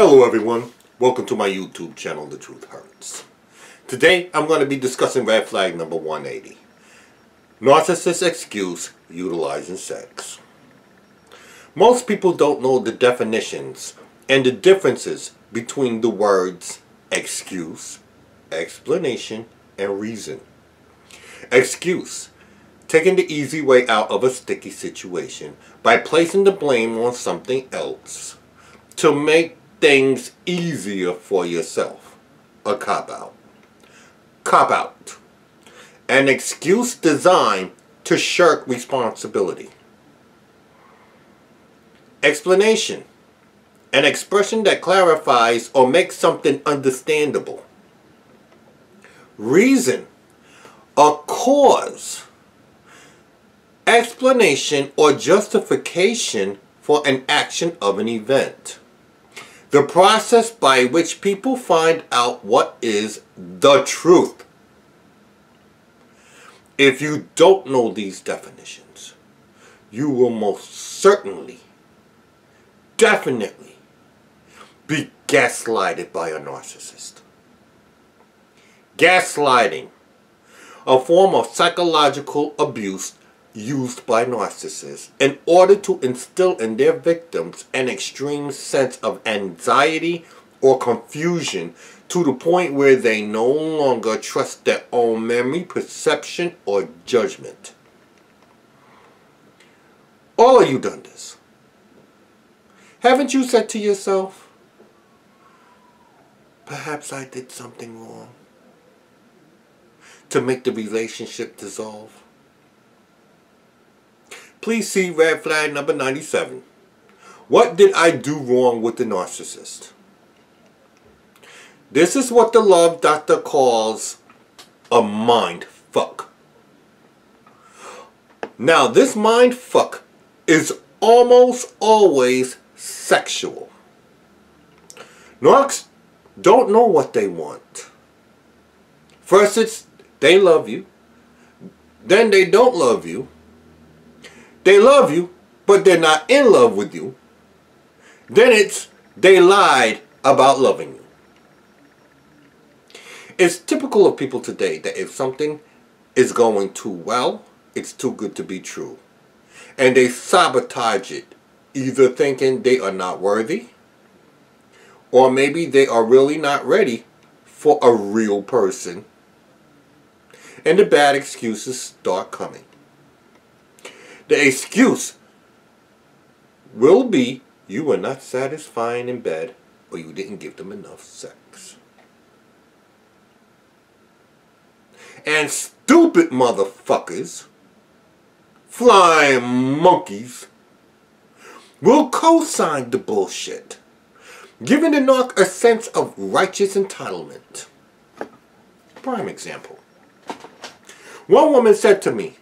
Hello everyone, welcome to my YouTube channel, The Truth Hurts. Today I'm going to be discussing red flag number 180. Narcissist excuse utilizing sex. Most people don't know the definitions and the differences between the words excuse, explanation, and reason. Excuse. Taking the easy way out of a sticky situation by placing the blame on something else to make things easier for yourself. A cop-out. Cop-out. An excuse designed to shirk responsibility. Explanation. An expression that clarifies or makes something understandable. Reason. A cause. Explanation or justification for an action of an event. The process by which people find out what is the truth. If you don't know these definitions, you will most certainly, definitely, be gaslighted by a narcissist. Gaslighting, a form of psychological abuse used by narcissists in order to instill in their victims an extreme sense of anxiety or confusion to the point where they no longer trust their own memory, perception, or judgment. All of you done this. Haven't you said to yourself, perhaps I did something wrong to make the relationship dissolve? Please see red flag number 97. What did I do wrong with the narcissist? This is what the love doctor calls a mind fuck. Now, this mind fuck is almost always sexual. Narcs don't know what they want. First, it's they love you. Then they don't love you. They love you, but they're not in love with you. Then it's they lied about loving you. It's typical of people today that if something is going too well, it's too good to be true. And they sabotage it, either thinking they are not worthy, or maybe they are really not ready for a real person. And the bad excuses start coming. The excuse will be you were not satisfying in bed or you didn't give them enough sex. And stupid motherfuckers, flying monkeys, will co-sign the bullshit, giving the narc a sense of righteous entitlement. Prime example. One woman said to me,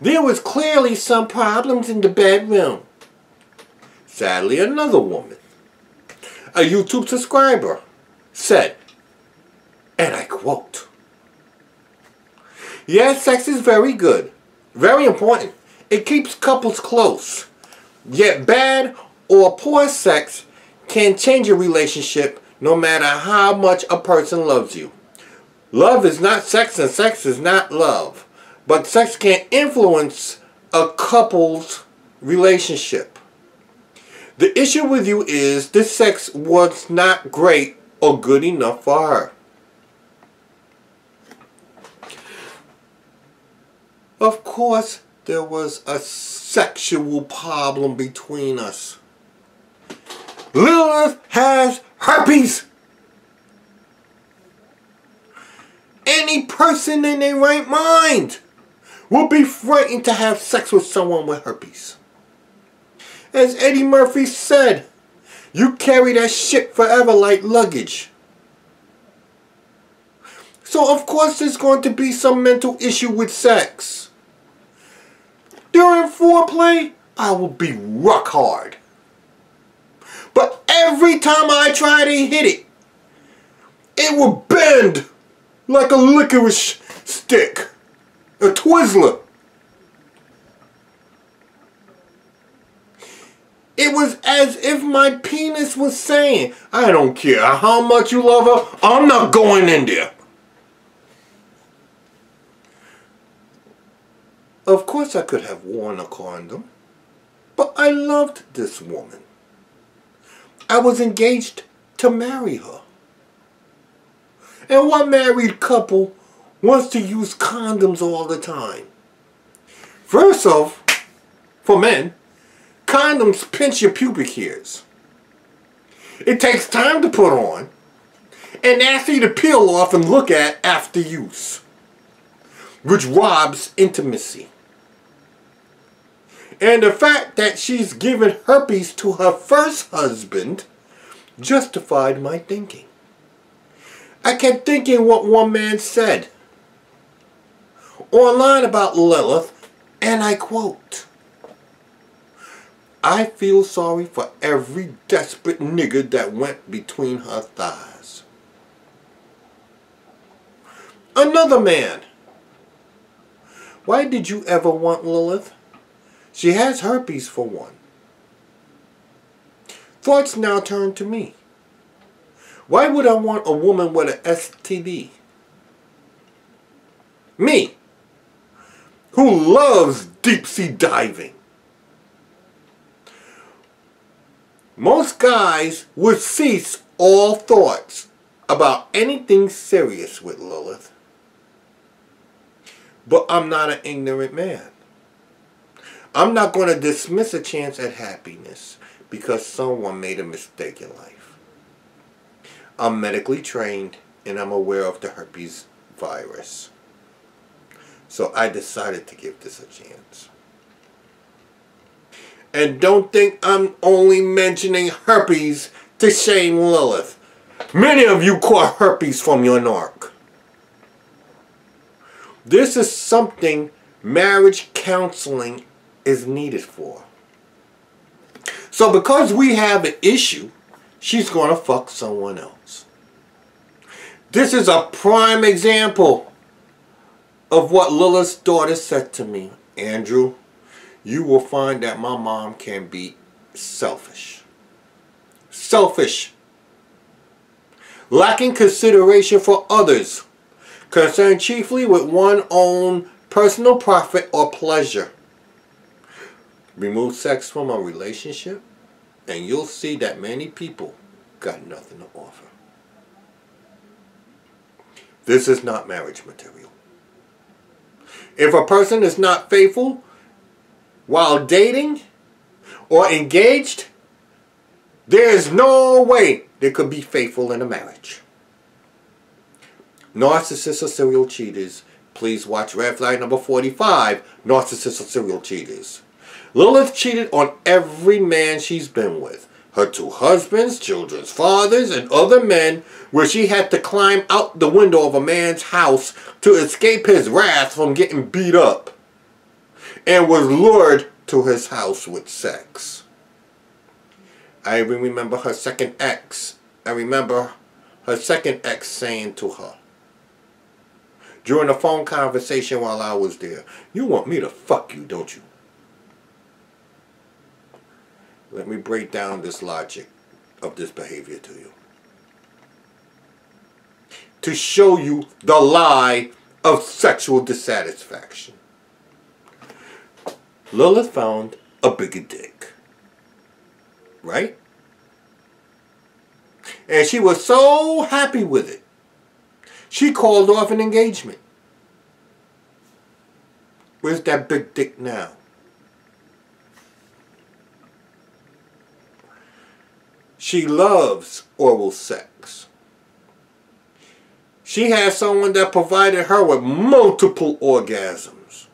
there was clearly some problems in the bedroom. Sadly, another woman, a YouTube subscriber, said, and I quote, Yes, sex is very good, very important. It keeps couples close. Yet bad or poor sex can change a relationship no matter how much a person loves you. Love is not sex and sex is not love. But sex can influence a couple's relationship. The issue with you is this sex was not great or good enough for her. Of course, there was a sexual problem between us. Lilith has herpes. Any person in their right mind will be frightened to have sex with someone with herpes. As Eddie Murphy said, you carry that shit forever like luggage. So of course there's going to be some mental issue with sex. During foreplay, I will be rock hard. But every time I try to hit it, it will bend like a licorice stick. A Twizzler. It was as if my penis was saying, I don't care how much you love her, I'm not going in there. Of course I could have worn a condom, but I loved this woman. I was engaged to marry her. And what married couple wants to use condoms all the time? First off, for men, condoms pinch your pubic hairs. It takes time to put on and nasty to peel off and look at after use, which robs intimacy. And the fact that she's given herpes to her first husband justified my thinking. I kept thinking what one man said online about Lilith, and I quote, I feel sorry for every desperate nigger that went between her thighs. Another man. Why did you ever want Lilith? She has herpes for one. Thoughts now turn to me. Why would I want a woman with an STD? Me, who loves deep sea diving. Most guys would cease all thoughts about anything serious with Lilith. But I'm not an ignorant man. I'm not going to dismiss a chance at happiness because someone made a mistake in life. I'm medically trained and I'm aware of the herpes virus. So I decided to give this a chance. And don't think I'm only mentioning herpes to shame Lilith. Many of you caught herpes from your narc. This is something marriage counseling is needed for. So because we have an issue, she's going to fuck someone else. This is a prime example of what Lilith's daughter said to me. Andrew, you will find that my mom can be selfish. Selfish. Lacking consideration for others. Concerned chiefly with one's own personal profit or pleasure. Remove sex from a relationship and you'll see that many people got nothing to offer. This is not marriage material. If a person is not faithful while dating or engaged, there is no way they could be faithful in a marriage. Narcissists or serial cheaters, please watch red flag number 45, Narcissists or serial cheaters. Lilith cheated on every man she's been with. Her two husbands, children's fathers, and other men where she had to climb out the window of a man's house to escape his wrath from getting beat up. And was lured to his house with sex. I even remember her second ex. I remember her second ex saying to her, during a phone conversation while I was there, you want me to fuck you, don't you? Let me break down this logic of this behavior to you. To show you the lie of sexual dissatisfaction. Lilith found a bigger dick. Right? And she was so happy with it. She called off an engagement. Where's that big dick now? She loves oral sex. She has someone that provided her with multiple orgasms.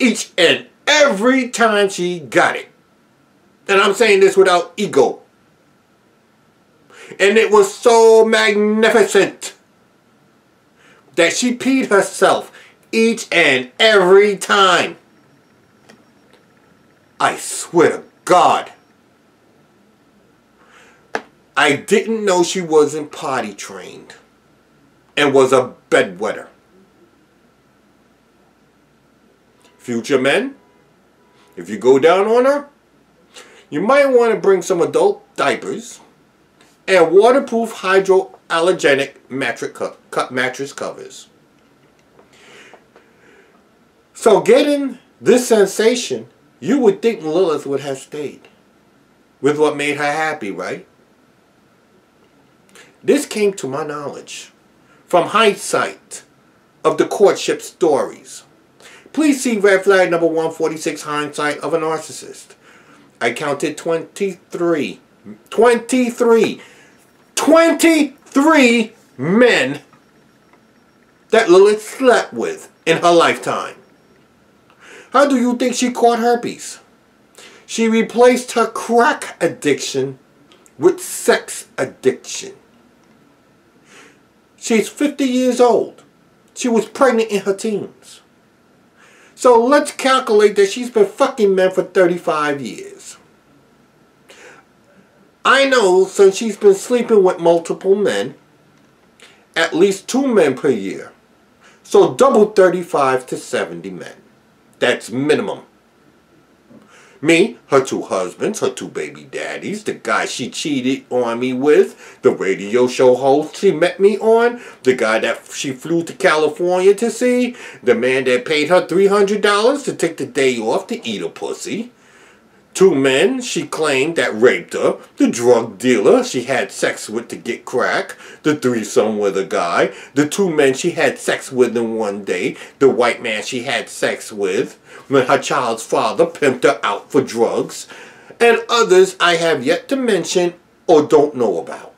Each and every time she got it. And I'm saying this without ego. And it was so magnificent that she peed herself each and every time. I swear to God. I didn't know she wasn't potty trained and was a bedwetter. Future men, if you go down on her, you might want to bring some adult diapers and waterproof hypoallergenic mattress, mattress covers. So getting this sensation, you would think Lilith would have stayed with what made her happy, right? This came to my knowledge from hindsight of the courtship stories. Please see red flag number 146, hindsight of a narcissist. I counted 23. 23. 23 men that Lilith slept with in her lifetime. How do you think she caught herpes? She replaced her crack addiction with sex addiction. She's 50 years old. She was pregnant in her teens. So let's calculate that she's been fucking men for 35 years. I know since she's been sleeping with multiple men, at least two men per year. So double 35 to 70 men. That's minimum. Me, her two husbands, her two baby daddies, the guy she cheated on me with, the radio show host she met me on, the guy that she flew to California to see, the man that paid her $300 to take the day off to eat a pussy, Two men she claimed that raped her, the drug dealer she had sex with to get crack, the threesome with a guy, the two men she had sex with in one day, the white man she had sex with, when her child's father pimped her out for drugs, and others I have yet to mention or don't know about.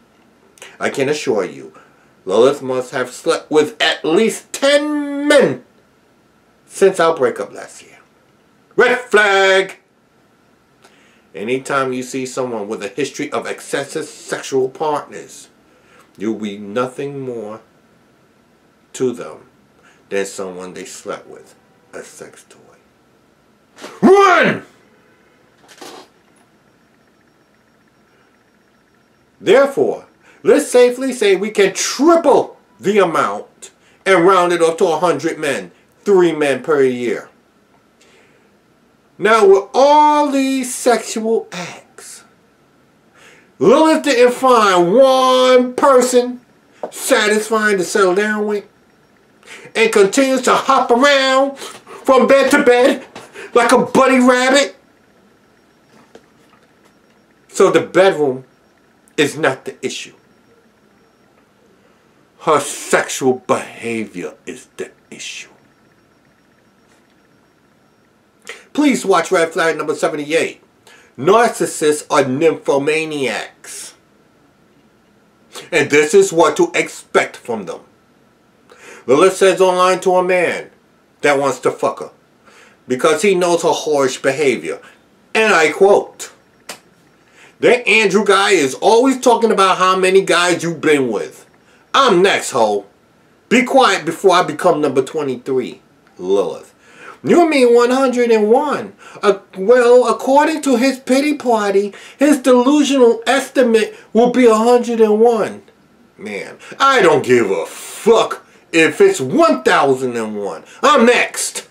I can assure you, Lilith must have slept with at least 10 men since our breakup last year. Red flag! Anytime you see someone with a history of excessive sexual partners, you'll be nothing more to them than someone they slept with, a sex toy. Run! Therefore, let's safely say we can triple the amount and round it up to 100 men, three men per year. Now, with all these sexual acts, Lilith didn't find one person satisfying to settle down with and continues to hop around from bed to bed like a bunny rabbit. So the bedroom is not the issue. Her sexual behavior is the issue. Please watch Red Flag number 78. Narcissists are nymphomaniacs. And this is what to expect from them. Lilith says online to a man that wants to fuck her because he knows her whorish behavior. And I quote, That Andrew guy is always talking about how many guys you've been with. I'm next, ho. Be quiet before I become number 23. Lilith. You mean 101. Uh, well, according to his pity party, his delusional estimate will be 101. Man, I don't give a fuck if it's 1001. I'm next.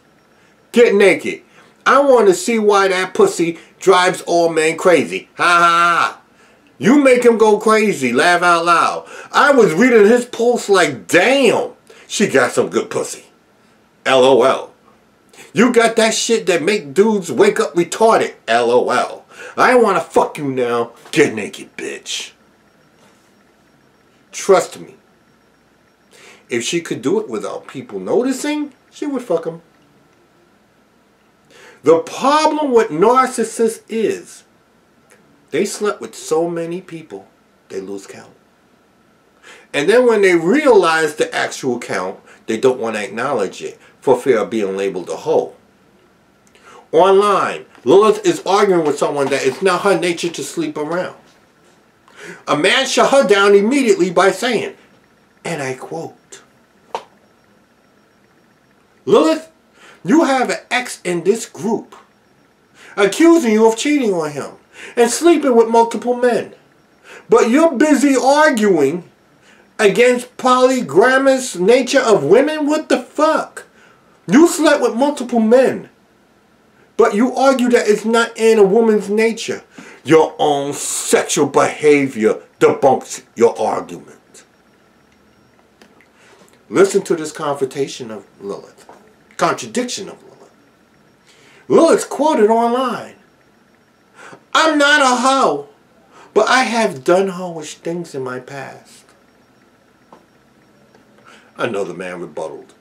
Get naked. I want to see why that pussy drives all men crazy. Ha ha ha. You make him go crazy. Laugh out loud. I was reading his post like, damn, she got some good pussy. LOL. You got that shit that make dudes wake up retarded. LOL. I want to fuck you now. Get naked, bitch. Trust me. If she could do it without people noticing, she would fuck him. The problem with narcissists is they slept with so many people, they lose count. And then when they realize the actual count, they don't want to acknowledge it for fear of being labeled a hoe. Online, Lilith is arguing with someone that it's not her nature to sleep around. A man shut her down immediately by saying, and I quote, Lilith, you have an ex in this group accusing you of cheating on him and sleeping with multiple men. But you're busy arguing against polygamous nature of women? What the fuck? You slept with multiple men. But you argue that it's not in a woman's nature. Your own sexual behavior debunks your argument. Listen to this confrontation of Lilith. Contradiction of Lilith. Lilith's quoted online. I'm not a hoe, but I have done hoish things in my past. Another man rebutted.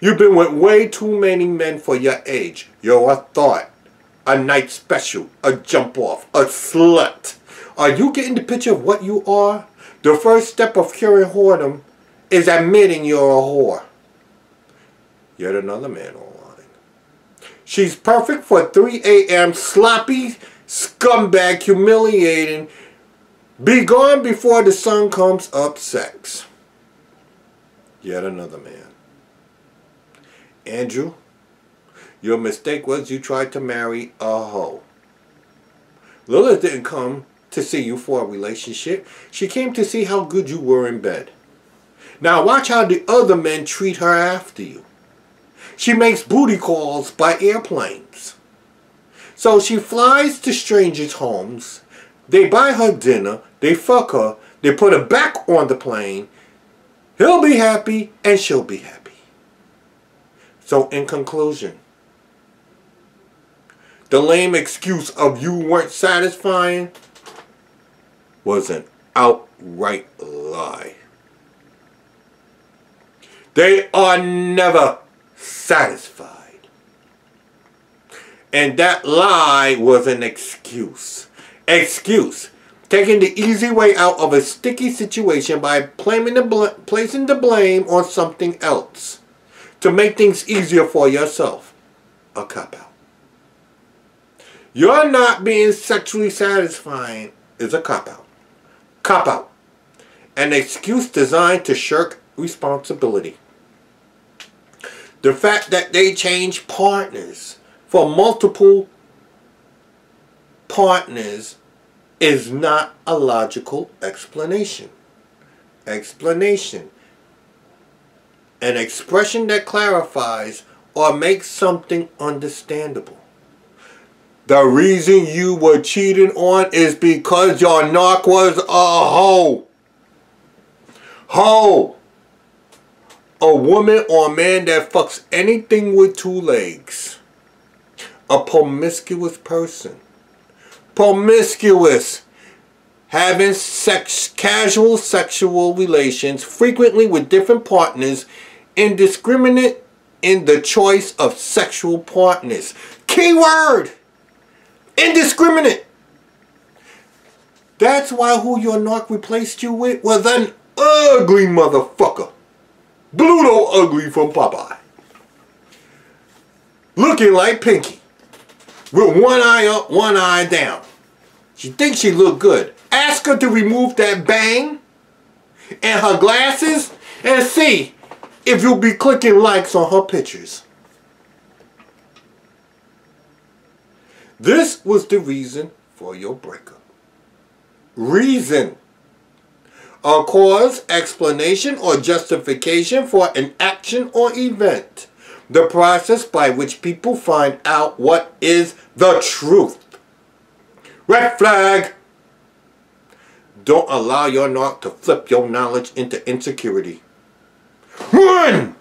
You've been with way too many men for your age. You're a thought, a night special, a jump off, a slut. Are you getting the picture of what you are? The first step of curing whoredom is admitting you're a whore. Yet another man online. She's perfect for 3 a.m. sloppy, scumbag, humiliating, be gone before the sun comes up sex. Yet another man. Andrew, your mistake was you tried to marry a hoe. Lilith didn't come to see you for a relationship. She came to see how good you were in bed. Now watch how the other men treat her after you. She makes booty calls by airplanes. So she flies to strangers' homes. They buy her dinner. They fuck her. They put her back on the plane. He'll be happy and she'll be happy. So in conclusion, the lame excuse of you weren't satisfying was an outright lie. They are never satisfied. And that lie was an excuse. Excuse. Taking the easy way out of a sticky situation by placing the blame on something else to make things easier for yourself. A cop out. You're not being sexually satisfying is a cop out. Cop out. An excuse designed to shirk responsibility. The fact that they change partners for multiple partners is not a logical explanation. Explanation an expression that clarifies or makes something understandable. The reason you were cheating on is because your narc was a hoe. Hoe. A woman or man that fucks anything with two legs. A promiscuous person. Promiscuous having sex, casual sexual relations, frequently with different partners, indiscriminate in the choice of sexual partners. Keyword! Indiscriminate! That's why who your narc replaced you with was an ugly motherfucker. Bluto Ugly from Popeye. Looking like Pinky. With one eye up, one eye down. She thinks she look good. Ask her to remove that bang and her glasses and see if you'll be clicking likes on her pictures. This was the reason for your breakup. Reason. A cause, explanation, or justification for an action or event. The process by which people find out what is the truth. Red flag. Don't allow your narc to flip your knowledge into insecurity. Run!